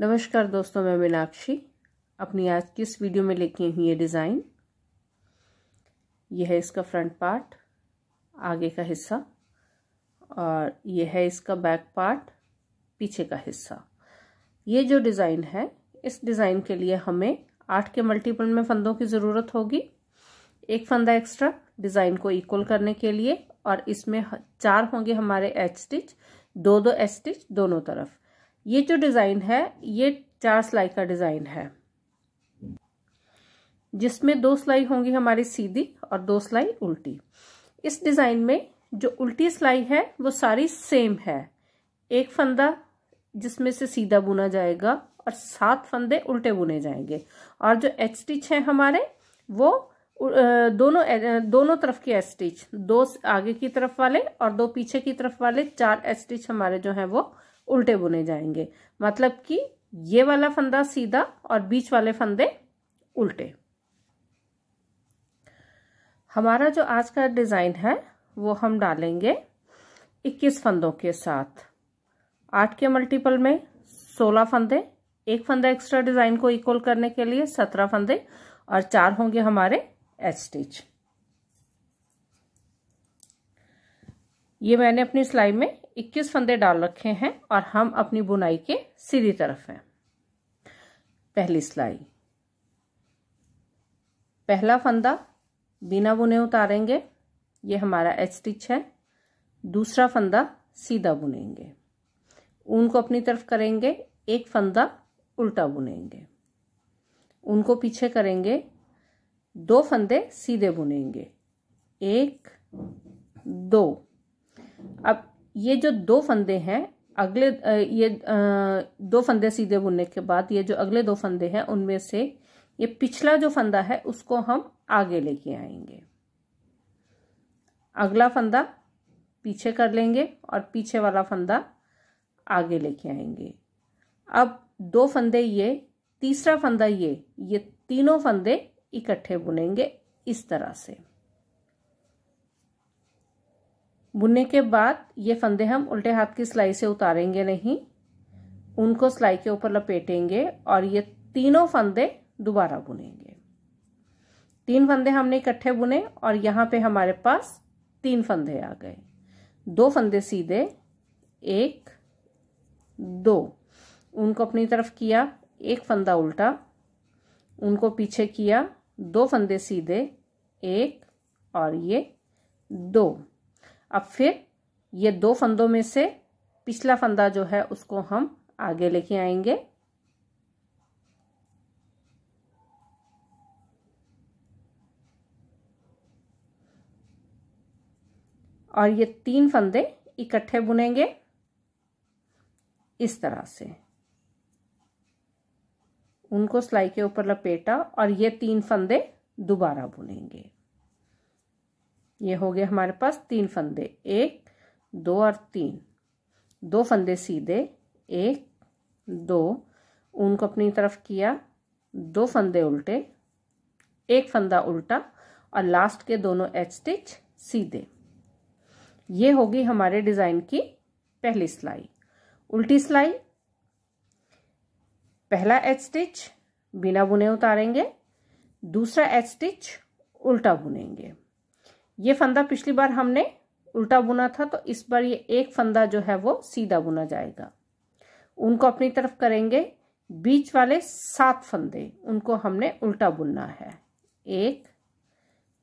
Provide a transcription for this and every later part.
नमस्कार दोस्तों, मैं मीनाक्षी। अपनी आज की इस वीडियो में लेके हूँ ये डिज़ाइन। यह है इसका फ्रंट पार्ट, आगे का हिस्सा, और यह है इसका बैक पार्ट, पीछे का हिस्सा। ये जो डिज़ाइन है, इस डिज़ाइन के लिए हमें आठ के मल्टीपल में फंदों की ज़रूरत होगी। एक फंदा एक्स्ट्रा डिज़ाइन को इक्वल करने के लिए, और इसमें चार होंगे हमारे एच स्टिच, दो दो एच स्टिच दोनों तरफ़। ये जो डिज़ाइन है, ये चार सिलाई का डिज़ाइन है। जिसमें दो सिलाई होंगी हमारी सीधी और दो सिलाई उल्टी। इस डिज़ाइन में जो उल्टी सिलाई है, वो सारी सेम है। एक फंदा जिसमें से सीधा बुना जाएगा और सात फंदे उल्टे बुने जाएँगे। और जो एच स्टिच है हमारे, वो दोनों दोनों तरफ़ के एच स्टिच, दो आगे की तरफ़ वाले और दो पीछे की तरफ़ वाले चार एच स्टिच हमारे जो है वो उल्टे बुने जाएँगे। मतलब कि ये वाला फंदा सीधा और बीच वाले फंदे उल्टे। हमारा जो आज का डिज़ाइन है, वो हम डालेंगे 21 फंदों के साथ। आठ के मल्टीपल में 16 फंदे, एक फंदा एक्स्ट्रा डिज़ाइन को इक्वल करने के लिए 17 फंदे और चार होंगे हमारे एच स्टिच ये मैंने अपनी सिलाई में 21 फंदे डाल रखे हैं और हम अपनी बुनाई के सीधी तरफ़ हैं। पहली सिलाई। पहला फंदा बिना बुने उतारेंगे, ये हमारा एच स्टिच है। दूसरा फंदा सीधा बुनेंगे। ऊन को अपनी तरफ़ करेंगे, एक फंदा उल्टा बुनेंगे। उनको पीछे करेंगे, दो फंदे सीधे बुनेंगे। एक, दो। अब ये जो दो फंदे हैं, अगले ये दो फंदे सीधे बुनने के बाद, ये जो अगले दो फंदे हैं, उनमें से ये पिछला जो फंदा है, उसको हम आगे लेके आएँगे। अगला फंदा पीछे कर लेंगे और पीछे वाला फंदा आगे लेके आएँगे। अब दो फंदे ये, तीसरा फंदा ये ये तीनों फंदे इकट्ठे बुनेंगे इस तरह से। बुनने के बाद ये फंदे हम उल्टे हाथ की सिलाई से उतारेंगे नहीं, उनको सिलाई के ऊपर लपेटेंगे और ये तीनों फंदे दोबारा बुनेंगे। तीन फंदे हमने इकट्ठे बुने और यहाँ पे हमारे पास तीन फंदे आ गए। दो फंदे सीधे, एक, दो। उनको अपनी तरफ़ किया, एक फंदा उल्टा। उनको पीछे किया, दो फंदे सीधे, एक और ये दो। अब फिर ये दो फंदों में से पिछला फंदा जो है उसको हम आगे लेके आएँगे। और ये तीन फंदे इकट्ठे बुनेंगे इस तरह से। उनको सिलाई के ऊपर लपेटा और ये तीन फंदे दोबारा बुनेंगे। ये हो गए हमारे पास तीन फंदे, एक, दो और तीन। दो फंदे सीधे, एक, दो। उनको अपनी तरफ़ किया, दो फंदे उल्टे, एक फंदा उल्टा और लास्ट के दोनों एच स्टिच सीधे। ये होगी हमारे डिज़ाइन की पहली सिलाई उल्टी सिलाई पहला एच स्टिच बिना बुने उतारेंगे, दूसरा एच स्टिच उल्टा बुनेंगे। ये फंदा पिछली बार हमने उल्टा बुना था तो इस बार ये एक फंदा जो है वो सीधा बुना जाएगा। उनको अपनी तरफ़ करेंगे, बीच वाले सात फंदे, उनको हमने उल्टा बुनना है। एक,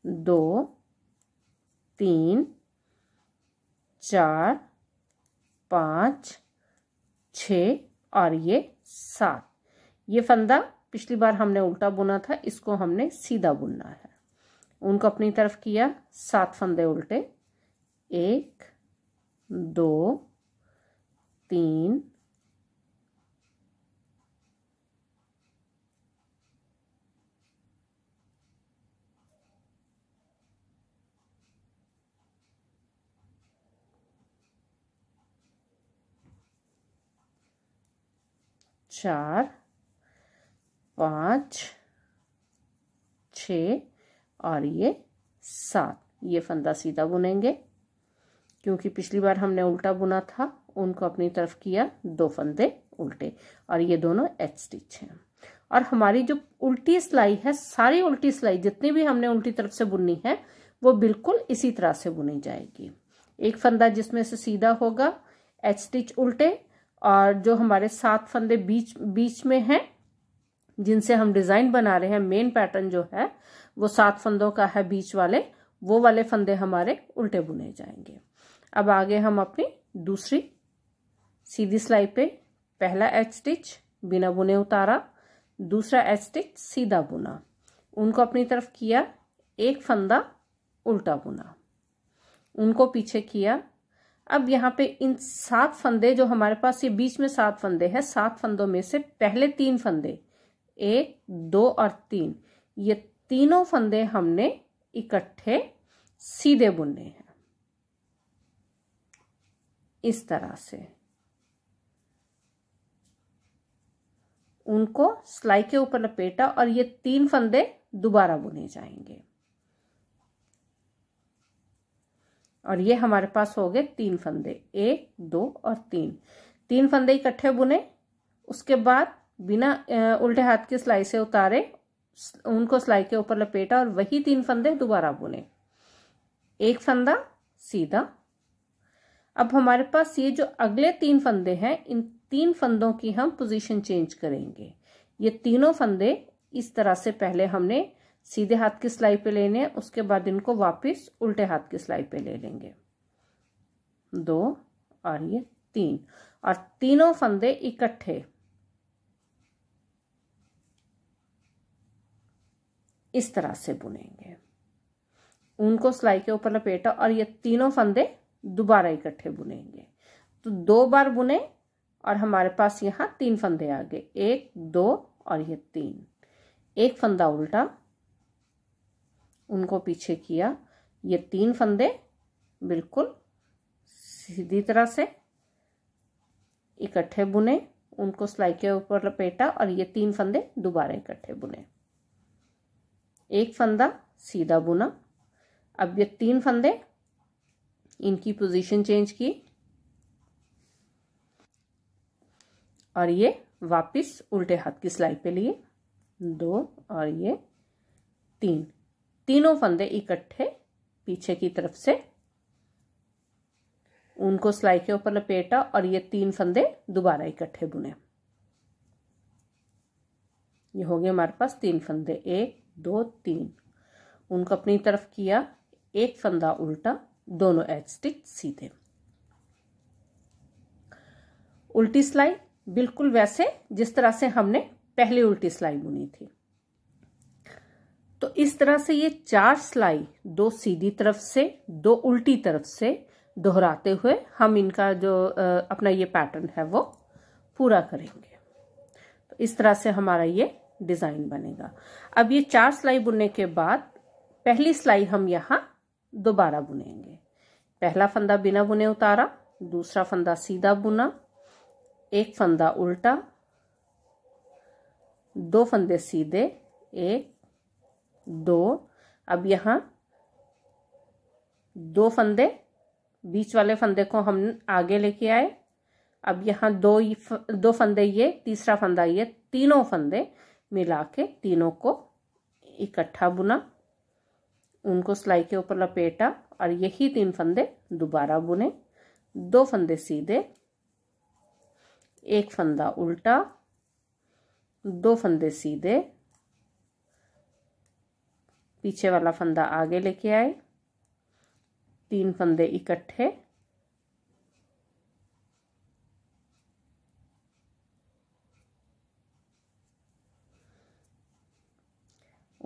दो, तीन, चार, पाँच छ और ये सात। ये फंदा पिछली बार हमने उल्टा बुना था, इसको हमने सीधा बुनना है। उनको अपनी तरफ़ किया सात फंदे उल्टे। एक दो तीन चार पाँच छ और ये सात। ये फंदा सीधा बुनेंगे, क्योंकि पिछली बार हमने उल्टा बुना था, उनको अपनी तरफ़ किया, दो फंदे उल्टे। और ये दोनों एच स्टिच हैं। और हमारी जो उल्टी सिलाई है, सारी उल्टी सिलाई, जितनी भी हमने उल्टी तरफ़ से बुननी है, वो बिल्कुल इसी तरह से बुनी जाएगी। एक फंदा जिसमें से सीधा होगा, एच स्टिच उल्टे, और जो हमारे सात फंदे बीच बीच में हैं, जिनसे हम डिज़ाइन बना रहे हैं, मेन पैटर्न जो है वो सात फंदों का है बीच वाले, वो वाले फंदे हमारे उल्टे बुने जाएँगे। अब आगे हम अपनी दूसरी सीधी सिलाई पे, पहला एच स्टिच बिना बुने उतारा, दूसरा एच स्टिच सीधा बुना। उनको अपनी तरफ़ किया, एक फंदा उल्टा बुना। उनको पीछे किया। अब यहाँ पे इन सात फंदे जो हमारे पास, ये बीच में सात फंदे हैं, सात फंदों में से पहले तीन फंदे, एक, दो और तीन, ये तीनों फंदे हमने इकट्ठे सीधे बुनने हैं। इस तरह से। उनको सिलाई के ऊपर लपेटा और ये तीन फंदे दोबारा बुने जाएँगे। और ये हमारे पास हो गए तीन फंदे। एक, दो और तीन। तीन फंदे इकट्ठे बुने, उसके बाद बिना उल्टे हाथ की सिलाई से उतारे उनको सिलाई के ऊपर लपेटा और वही तीन फंदे दोबारा बुने। एक फंदा सीधा। अब हमारे पास ये जो अगले तीन फंदे हैं, इन तीन फंदों की हम पोजीशन चेंज करेंगे। ये तीनों फंदे इस तरह से पहले हमने सीधे हाथ की सिलाई पे लेने उसके बाद इनको वापस उल्टे हाथ की सिलाई पे ले लेंगे। दो और ये तीन। और तीनों फंदे इकट्ठे। इस तरह से बुनेंगे। उनको सिलाई के ऊपर लपेटा और ये तीनों फंदे दोबारा इकट्ठे बुनेंगे। तो दो बार बुने और हमारे पास यहाँ तीन फंदे आ गए। एक, दो और ये तीन। एक फंदा उल्टा उनको पीछे किया। ये तीन फंदे बिल्कुल सीधी तरह से इकट्ठे बुने। उनको सिलाई के ऊपर लपेटा और ये तीन फंदे दोबारा इकट्ठे बुने। एक फंदा, सीधा बुना। अब ये तीन फंदे, इनकी पोजीशन चेंज की। और ये वापस उल्टे हाथ की सिलाई पे लिए। दो और ये तीन। तीनों फंदे इकट्ठे पीछे की तरफ़ से। उनको सिलाई के ऊपर लपेटा और ये तीन फंदे दोबारा इकट्ठे बुने। ये हो गए हमारे पास तीन फंदे। एक दो, तीन। उनको अपनी तरफ़ किया, एक फंदा उल्टा, दोनों एच स्टिच सीधे। उल्टी सिलाई बिल्कुल वैसे, जिस तरह से हमने पहले उल्टी सिलाई बुनी थी। तो इस तरह से ये चार सिलाई दो सीधी तरफ़ से, दो उल्टी तरफ़ से दोहराते हुए हम इनका जो अपना ये पैटर्न है वो पूरा करेंगे। तो इस तरह से हमारा ये डिज़ाइन बनेगा। अब ये चार सिलाई बुनने के बाद पहली सिलाई हम यहाँ दोबारा बुनेंगे। पहला फंदा बिना बुने उतारा, दूसरा फंदा सीधा बुना, एक फंदा उल्टा, दो फंदे सीधे, एक, दो। अब यहाँ दो फंदे, बीच वाले फंदे को हम आगे लेके आए। अब यहाँ दो दो फंदे ये, तीसरा फंदा ये, तीनों फंदे मिला के तीनों को इकट्ठा बुना, उनको सिलाई के ऊपर लपेटा और यही तीन फंदे दोबारा बुने। दो फंदे सीधे, एक फंदा उल्टा, दो फंदे सीधे। पीछे वाला फंदा आगे लेके आए, तीन फंदे इकट्ठे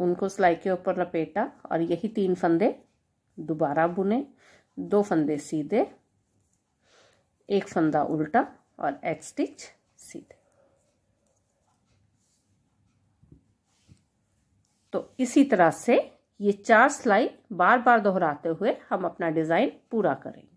उनको सिलाई के ऊपर लपेटा और यही तीन फंदे दोबारा बुने। दो फंदे सीधे, एक फंदा उल्टा और एच स्टिच सीधे। तो इसी तरह से ये चार सिलाई बार बार दोहराते हुए हम अपना डिज़ाइन पूरा करेंगे।